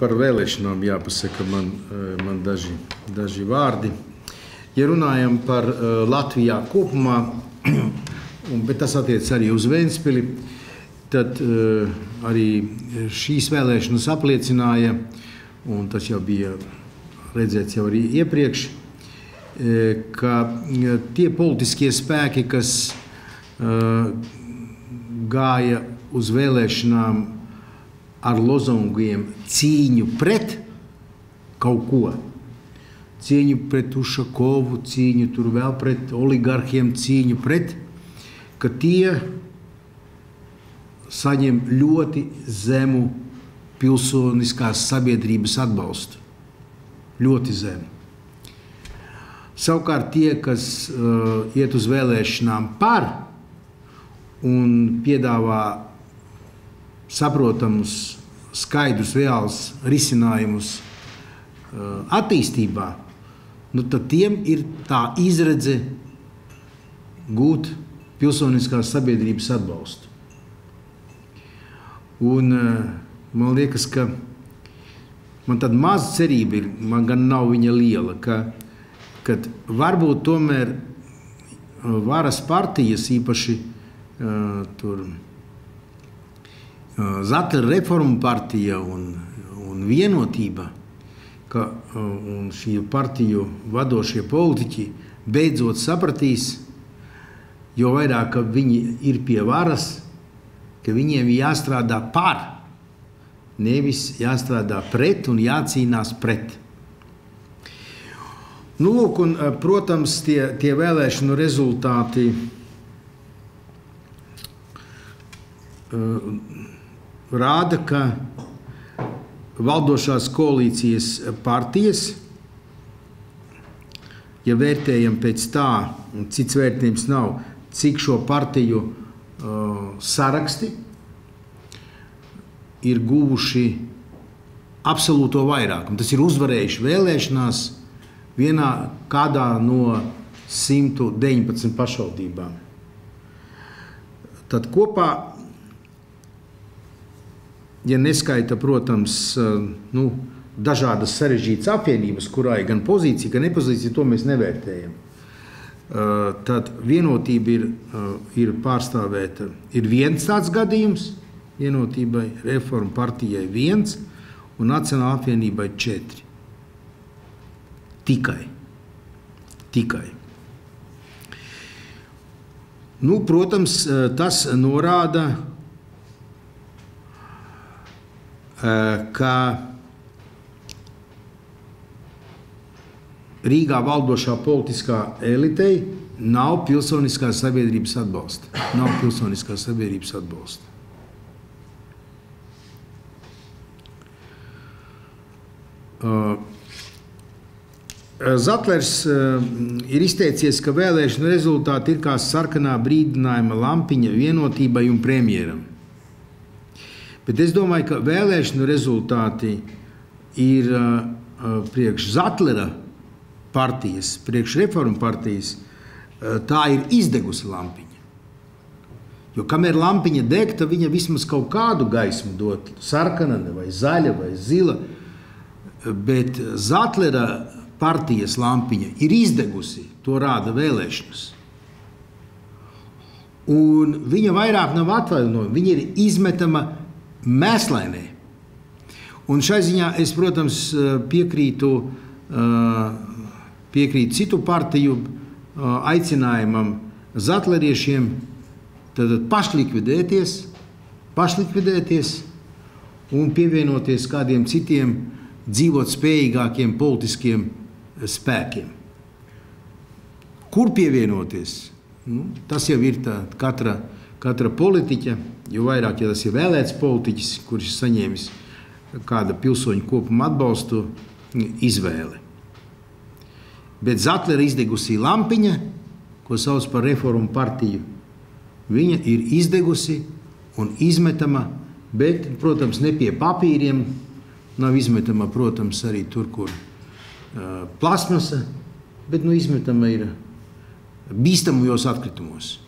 par vēlēšanām jāpasaka man, man daži, daži vārdi. Ja runājam par Latvijā kopumā, bet tas attiecas arī uz Vēnspili, tad arī šīs vēlēšanas apliecināja, un tas jau bija redzēts jau arī iepriekš, ka tie politiskie spēki, kas gāja uz vēlēšanām ar lozungiem cīņu pret kaut ko. Cīņu pret Ušakovu, cīņu tur vēl pret oligarhiem, cīņu pret, ka tie saņem ļoti zemu pilsoniskās sabiedrības atbalstu. Ļoti zemu. Savukārt tie, kas uh, iet uz vēlēšanām par un piedāvā saprotamus, skaidrus, reālus risinājumus uh, attīstībā, nu, tad tiem ir tā izredze gūt pilsoniskās sabiedrības atbalstu. Un, uh, man liekas, ka man tāda maza cerība ir, man gan nav viņa liela, ka kad varbūt tomēr uh, varas partijas īpaši uh, tur Zatera reformu partija un, un vienotība, ka un šī partiju vadošie politiķi beidzot sapratīs, jo vairāk viņi ir pie varas, ka viņiem jāstrādā par, nevis jāstrādā pret un jācīnās pret. Nu, lūk, un, protams, tie, tie vēlēšanu rezultāti uh, rāda, ka valdošās koalīcijas partijas, ja vērtējam pēc tā, cits vērtējums nav, cik šo partiju uh, saraksti ir guvuši absolūto vairākumu. Tas ir uzvarējuši vēlēšanās vienā kādā no 119 pašvaldībām. Tad kopā ja neskaita, protams, nu, dažādas sarežģītas apvienības, kurā ir gan pozīcija, gan nepozīcija, to mēs nevērtējam. Tad vienotība ir, ir pārstāvēta. Ir viens tāds gadījums, vienotībai, reformu partijai viens un Nacionālajai apvienībai četri. Tikai. Tikai. Nu, protams, tas norāda ka Rīgā valdošā politiskā elitei nav pilsoniskās sabiedrības atbalsta. Nav pilsoniskās sabiedrības atbalsta. Uh, Zatlers uh, ir izteicies, ka vēlēšana rezultāti ir kā sarkanā brīdinājuma lampiņa vienotībai un premjeram. Bet es domāju, ka vēlēšanu rezultāti ir uh, uh, priekš Zatlera partijas, priekš reformu partijas, uh, tā ir izdegusi lampiņa. Jo kamēr lampiņa deg, tad viņa vismaz kaut kādu gaismu dod, sarkana, vai zaļa, vai zila. Bet Zatlera partijas lampiņa ir izdegusi, to rāda vēlēšanas. Un viņa vairāk nav atvainojama, viņa ir izmetama mēslainē. Un šai ziņā es, protams, piekrītu, piekrītu citu partiju aicinājumam zatleriešiem pašlikvidēties, pašlikvidēties un pievienoties kādiem citiem dzīvot spējīgākiem politiskiem spēkiem. Kur pievienoties? Nu, tas jau ir tā, katra, katra politiķa Jo vairāk, ja tas ir vēlēts politiķis, kurš ir saņēmis kāda pilsoņu kopuma atbalstu, izvēle. Bet Zatlera izdegusī lampiņa, ko sauc par reformu partiju, viņa ir izdegusi un izmetama, bet, protams, ne pie papīriem, nav izmetama, protams, arī tur, kur uh, plasmasa, bet nu, izmetama ir bīstamajos atkritumos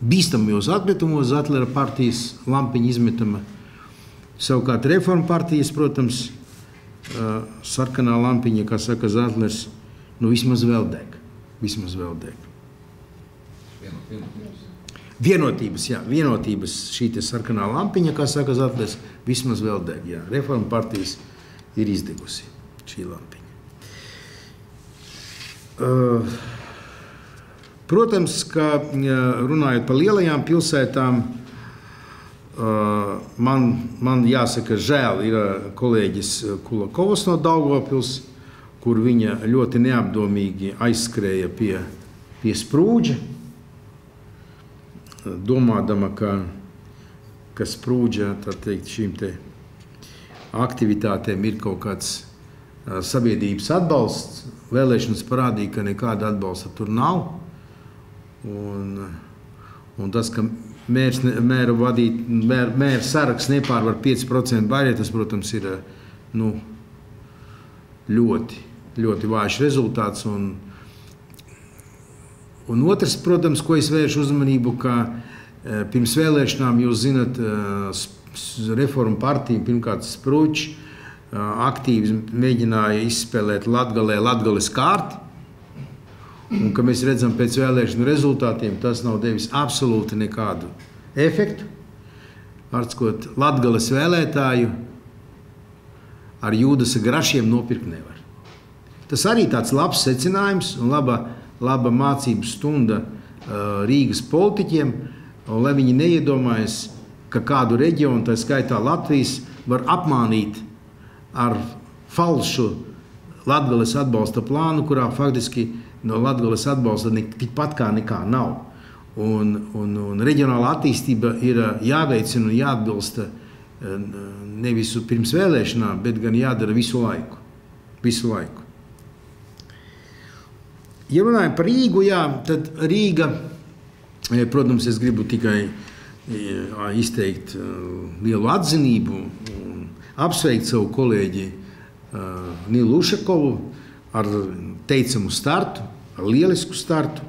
bīstamajos atkritumos Zatlera partijas lampiņa izmetama. Savukārt reforma partijas, protams, sarkanā lampiņa, kā saka Zetlers, nu vismaz vēl deg. Vismaz vēl deg. Vienotības, jā, vienotības šī sarkanā lampiņa, kā saka Zetlers, vismaz vēl deg. Jā. Reforma partijas ir izdegusi šī lampiņa. Uh, protams, ka runājot par lielajām pilsētām, Man, man jāsaka, žēl ir kolēģis Kulakovs no Daugopils, kur viņa ļoti neapdomīgi aizskrēja pie, pie sprūģa, domādama, ka, ka sprūģa teikt, šīm te aktivitātēm ir kaut kāds sabiedrības atbalsts. Vēlēšanas parādīja, ka nekāda atbalsta tur nav. Un, un tas, ka mērs, mēra, vadīt, mēra, mēra saraksts nepārvar 5% barjeru, tas, protams, ir nu, ļoti, ļoti vājš rezultāts. Un, un otrs, protams, ko es vēršu uzmanību, ka e, pirms vēlēšanām jūs zinat, e, reformu partija, pirmkārt, Spručs, e, aktīvi mēģināja izspēlēt Latgalē Latgales kārtu. Un, ka mēs redzam, pēc vēlēšanu rezultātiem tas nav devis absolūti nekādu efektu. Vārdstot, Latvijas vēlētāju ar jūdas grašiem nopirkt nevar. Tas arī tāds labs secinājums un laba, laba mācību stunda uh, Rīgas politiķiem, un, lai viņi neiedomājas, ka kādu reģionu, tā skaitā Latvijas, var apmānīt ar falšu Latvijas atbalsta plānu, kurā faktiski no Latvijas atbalsta tikpat kā nekā nav. Un, un, un reģionāla attīstība ir jāveicina un jāatbilst nevis pirms vēlēšanām, bet gan jādara visu laiku. Visu laiku. Ja runājam par Rīgu, jā, tad Rīga, protams, es gribu tikai izteikt lielu atzinību un apsveikt savu kolēģi Nilu Ušakovu ar teicamu startu, ar lielisku startu.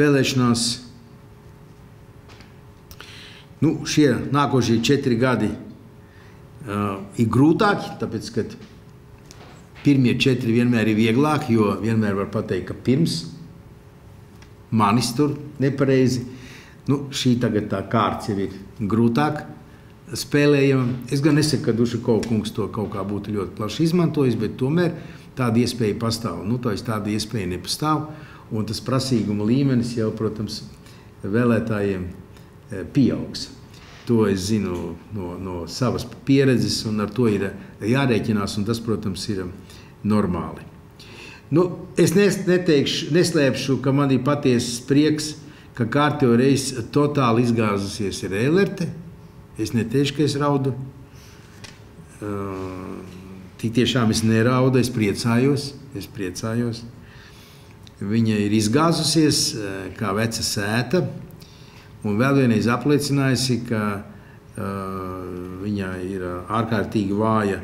Vēlēšanās nu, šie nākošie četri gadi uh, ir grūtāki, tāpēc, ka pirmie četri vienmēr ir vieglāki, jo vienmēr var pateikt, ka pirms manis tur nepareizi. Nu, šī tagad tā kārts jau ir grūtāk spēlējama. Es gan nesaku, ka Dušakovs kungs to kaut kā būtu ļoti plaši izmantojis, bet tomēr tāda iespēja pastāv. Nu, tā tāda iespēja nepastāv, un tas prasīguma līmenis jau, protams, vēlētājiem e, pieaugs. To es zinu no, no savas pieredzes, un ar to ir jārēķinās, un tas, protams, ir normāli. Nu, es neteikšu, neslēpšu, ka man ir patiesas prieks, ka kārtībā reizes totāli izgāzusies ir Eilerte. Es neteikšu, ka es raudu. Uh, tik tiešām es neraudu, es priecājos. Es priecājos. Viņa ir izgāzusies kā veca sēta, un vēl vienreiz apliecinājusi, ka uh, viņa ir ārkārtīgi vāja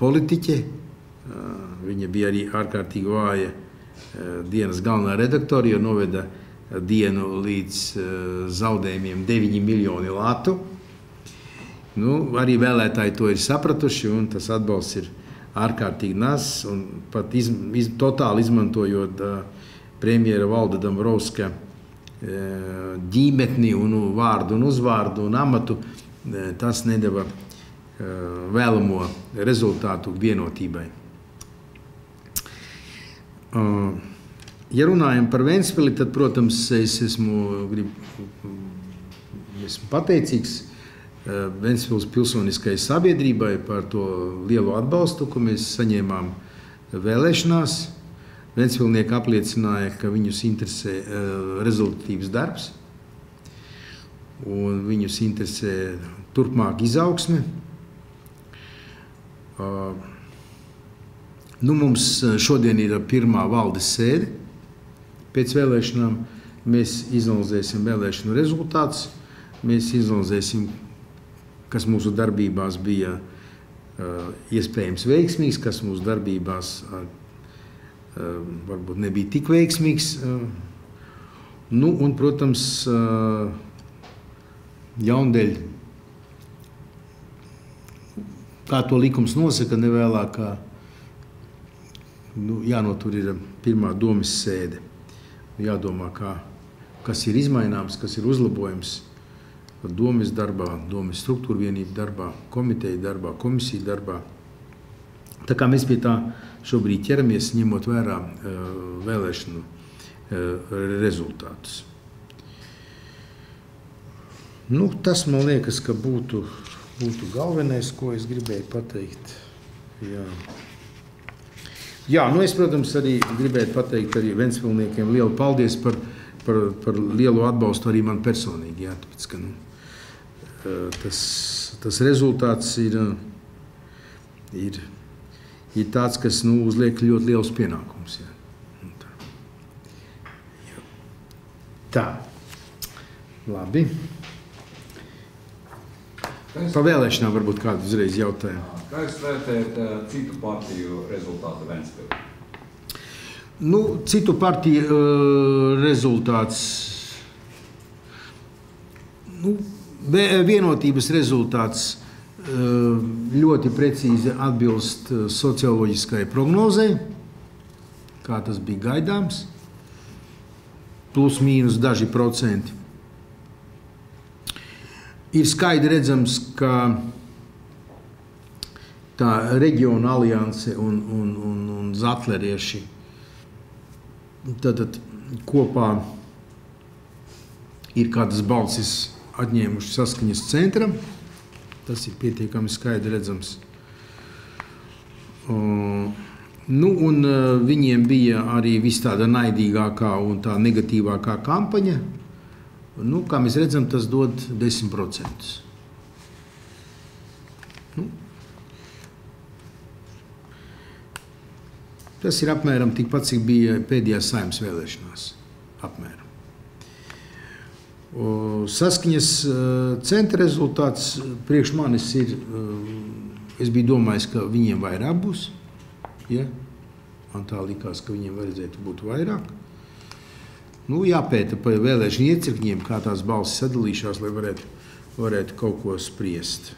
politiķe. Uh, viņa bija arī ārkārtīgi vāja uh, dienas galvenā redaktore, jo noveda dienu līdz zaudējumiem 9 miljoni latu. Nu, arī vēlētāji to ir sapratuši, un tas atbalsts ir ārkārtīgi nazs. Pat iz, iz, totāli izmantojot uh, premjera Valda Dombrovska uh, ģimetni, un vārdu, un uzvārdu un amatu, uh, tas nedeva uh, vēlamo rezultātu vienotībai. Uh, ja runājam par Vēnspili, tad, protams, es esmu, grib, esmu pateicīgs Eh, Ventspils pilsoniskai sabiedrībai par to lielo atbalstu, ko mēs saņēmām vēlēšanās. Ventspilnieki apliecināja, ka viņus interesē eh, rezultatīvs darbs un viņus interesē turpmāk izaugsme. Eh, nu, mums šodien ir pirmā valdes sēde. Pēc vēlēšanām mēs izanalizēsim vēlēšanu rezultātus, mēs izanalizēsim kas mūsu darbībās bija uh, iespējams veiksmīgs, kas mūsu darbībās uh, varbūt nebija tik veiksmīgs. Uh, nu, un, protams, jaundēļ kā to likums nosaka, nevēlāk kā nu, jānotur ir pirmā domas sēde. Jādomā, kā, kas ir izmaināms, kas ir uzlabojams domas darbā, domas struktūra vienību darbā, komiteja darbā, komisija darbā. Tā kā mēs pie tā šobrīd ķeramies, ņemot vērā uh, vēlēšanu uh, rezultātus. Nu, tas man liekas, ka būtu, būtu galvenais, ko es gribēju pateikt. Jā. Jā, nu es, protams, arī gribētu pateikt arī Ventspilniekiem lielu paldies par, par, par lielu atbalstu arī man personīgi. Jā, tāpēc, ka, nu, tas, tas rezultāts ir, ir, ir tāds, kas nu, uzliek ļoti liels pienākums. Jā. Tā. Labi. Par vēlēšanām varbūt kādu uzreiz jautājumu. Kā jūs vērtējat citu partiju rezultātu Ventspilī? Nu, citu partiju uh, rezultāts. Nu, vienotības rezultāts uh, ļoti precīzi atbilst socioloģiskai prognozei, kā tas bija gaidāms. Plus mīnus daži procenti. Ir skaidri redzams, ka tā reģiona alianse un, un, un, un zatlerieši tad, tad kopā ir kādas balsis atņēmuši saskaņas centram. Tas ir pietiekami skaidri redzams. Uh, nu, un, uh, viņiem bija arī vis tāda naidīgākā un tā negatīvākā kampaņa. Nu, kā mēs redzam, tas dod 10%. Nu, Tas ir apmēram tikpat, cik bija pēdējās saimnes vēlēšanās. Apmēram. Saskaņas centra rezultāts priekš manis ir. Es biju domājis, ka viņiem vairāk būs. Ja? Man tā likās, ka viņiem vajadzētu būt vairāk. Nu, jāpēta par vēlēšanu iecirkņiem, kā tās balsis sadalījušās, lai varētu, varētu kaut ko spriest.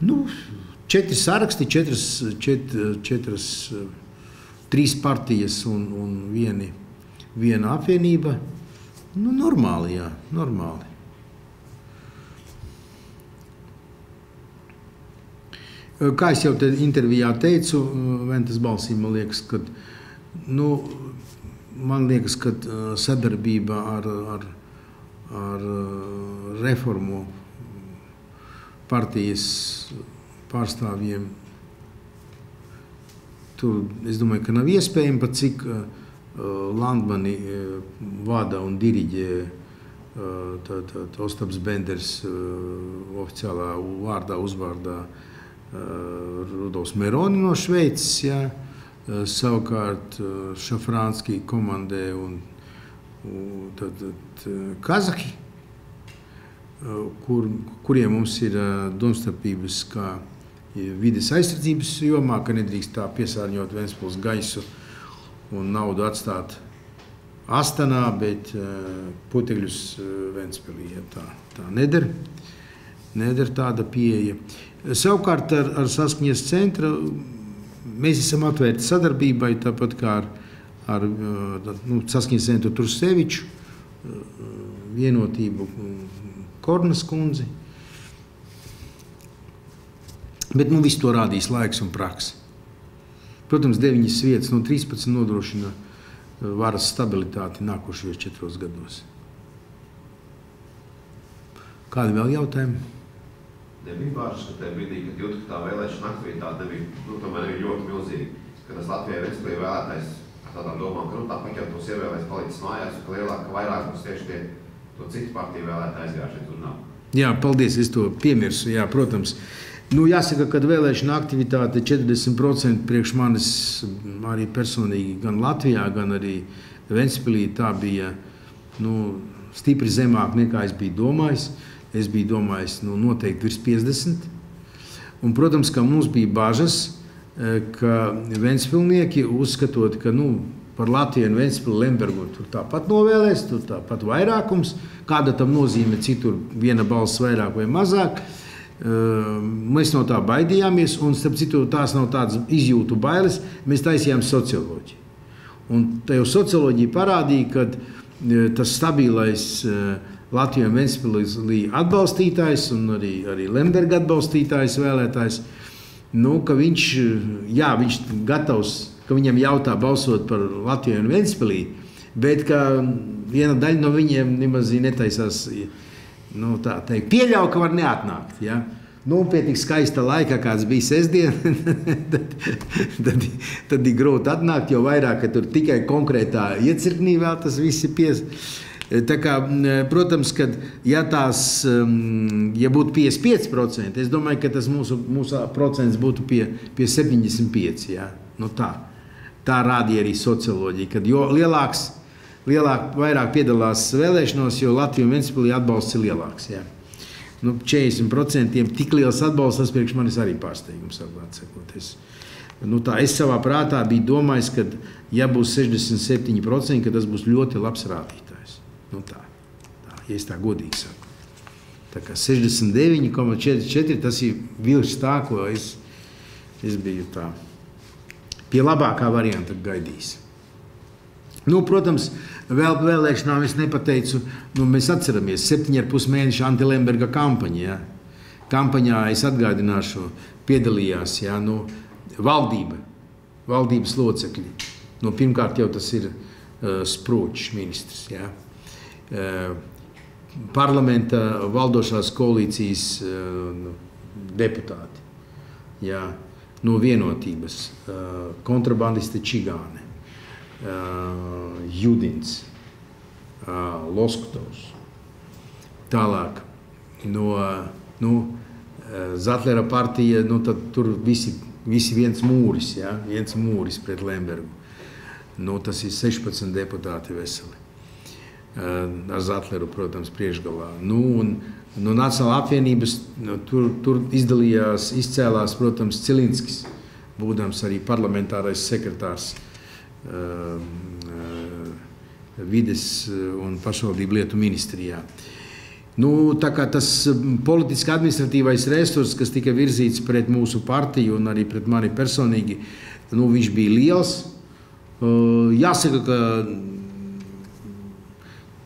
Nu, četri saraksti, četras, čet, četras trīs partijas un, un vieni, viena apvienība. Nu, normāli, jā, normāli. Kā jau te intervijā teicu, Ventas balsī, man liekas, ka, nu, man liekas, ka sadarbība ar, ar, ar reformu partijas pārstāvjiem. Tur es domāju, ka nav iespējams pat cik uh, Landmani uh, vada un diriģē uh, Ostaps Benders oficiālā vārdā, uzvārdā Rudolfs Meroni no Šveices. Uh, savukārt Šafrānskī komandē un, tad, tad, Kazahi, kur, kuriem mums ir domstarpības, kā vides aizsardzības jomā, ka nedrīkst tā piesārņot Vēnspils gaisu un naudu atstāt Astanā, bet uh, putekļus uh, Vēnspilī. Ja, tā, tā neder, neder tāda pieeja. Savukārt ar, ar saskaņas centra mēs esam atvērti sadarbībai, tāpat kā ar, ar nu, saskaņas centru Turseviču, vienotību Kornas kundzi. Bet nu, visu to rādīs laiks un praksa. Protams, 9 vietas no 13 nodrošina eh, varas stabilitāti nākošajos četros gados. Kādi vēl jautājumi? Nebija bažas, ka tajā brīdī, kad jūtu, ka tā vēlēšana aktivitāte nebija, nu, tomēr nebija ļoti milzīga, ka tas Latvijai Ventspilī vēlētājs ar tādām domām, ka nu, tāpat jau tos ievēlēs palicis mājās, un ka lielāk, ka vairāk būs tieši tie to citu partiju vēlētāji aizgājušies uz nav. Jā, paldies, es to piemirsu, jā, protams. Uh, Nu, jāsaka, ka vēlēšana aktivitāte 40% priekš manis arī personīgi, gan Latvijā, gan arī Ventspīlī. Tā bija nu, stipri zemāk nekā es biju domājis. Es biju domājis, nu, noteikti virs 50. Un, protams, ka mums bija bažas, e, ka Ventspilnieki uzskatot, ka nu, par Latviju un Ventspili Lembergu tur tāpat novēlēs, tur tāpat vairākums. Kāda tam nozīme citur viena balss vairāk vai mazāk. Mēs no tā baidījāmies, un starp citu, tās nav tādas izjūtu bailes. Mēs taisījām socioloģiju. Un tā jau socioloģija parādīja, ka tas stabilais Latvijas Vēnspilī atbalstītājs un arī, arī Lemberga atbalstītājs vēlētājs, nu, ka viņš, jā, viņš gatavs, ka viņam jautā balsot par Latviju un Vēnspilī, bet ka viena daļa no viņiem nemaz netaisās nu, teikt, pieļauj, ka var neatnākt. Ja? Nu, pie tik skaista laika, kāds bija sestdiena, tad, tad, tad ir grūti atnākt, jo vairāk tur tikai konkrētā iecirknī vēl tas viss ir pies. Tā kā, protams, ka ja tās, ja būtu 55%, es domāju, ka tas mūsu, mūsu procents būtu pie, pie 75%. Ja? Nu, tā. tā rādīja arī socioloģija, kad jo lielāks lielāk, vairāk piedalās vēlēšanās, jo Latvijas un Vēnspilī atbalsts ir lielāks. Jā. Nu, 40% tik liels atbalsts, tas priekš manis arī pārsteigums. Es, nu, tā, es savā prātā biju domājis, ka, ja būs 67%, tad tas būs ļoti labs rādītājs. Nu, tā, tā, ja es tā godīgi saku. Tā kā 69,44 tas ir virs tā, ko es, es biju tā, pie labākā varianta gaidījis. Nu, protams, vēl vēlēšanām es nepateicu, nu, mēs atceramies 7,5 mēnešu Antilemberga kampaņu. Ja? Kampaņā es atgādināšu, piedalījās ja, nu, valdība, valdības locekļi. Nu, pirmkārt, jau tas ir uh, Sprūčs ministrs. Ja? Uh, parlamenta valdošās koalīcijas uh, deputāti ja? no vienotības, uh, kontrabandiste Čigāne Judins, uh, Loskutovs. Tālāk no nu, Zatlera partija, nu, tur visi, visi viens mūris, ja? viens mūris pret Lembergu. Nu, tas ir 16 deputāti veseli. Ar Zatleru, protams, priekšgalā. Nu, un, no Nacionālā apvienības nu, tur, tur izdalījās, izcēlās, protams, Cilinskis, būdams arī parlamentārais sekretārs uh, vides un pašvaldību lietu ministrijā. Nu, tas politiski administratīvais resurs, kas tika virzīts pret mūsu partiju un arī pret mani personīgi, nu, viņš bija liels. Uh, jāsaka, ka,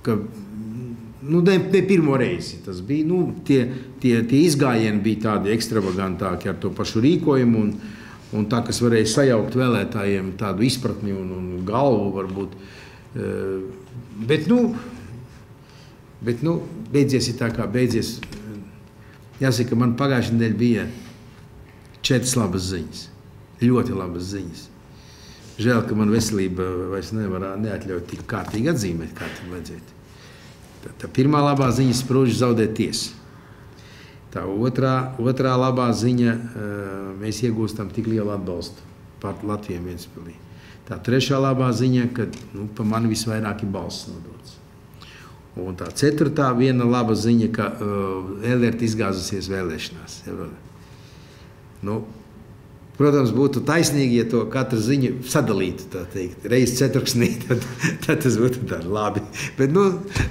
ka nu, ne, ne pirmo reizi tas bija. Nu, tie, tie, tie izgājieni bija tādi ekstravagantāki ar to pašu rīkojumu. Un, Un tā, kas varēja sajaukt vēlētājiem tādu izpratni un, un galvu, varbūt. Eh, bet, nu, bet, nu, beidzies ir tā, kā beidzies. Jāsaka, man pagājušajā nedēļā bija četras labas ziņas. Ļoti labas ziņas. Žēl, ka man veselība vairs nevar neatļaut tik kārtīgi atzīmēt, kā tam vajadzētu. Tā, tā pirmā labā ziņa - sprūžs zaudēt tiesu. Tā otrā, otrā labā ziņa, mēs iegūstam tik lielu atbalstu par Latviju vienspēlī. Tā trešā labā ziņa, ka nu, pa mani visvairāk ir balss nodots. Un tā ceturtā viena laba ziņa, ka uh, Elērta izgāzusies vēlēšanās. Nu, Protams, būtu taisnīgi, ja to katru ziņu sadalītu reizes ceturksnī. Tad, tad tas būtu labi. Bet nu,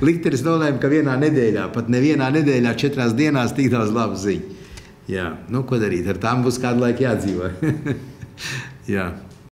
liktenis nolēma, ka vienā nedēļā, pat nevienā nedēļā, četrās dienās, tik daudz labu ziņu. Jā, nu, ko darīt? Ar tām būs kādu laiku jādzīvo. Jā.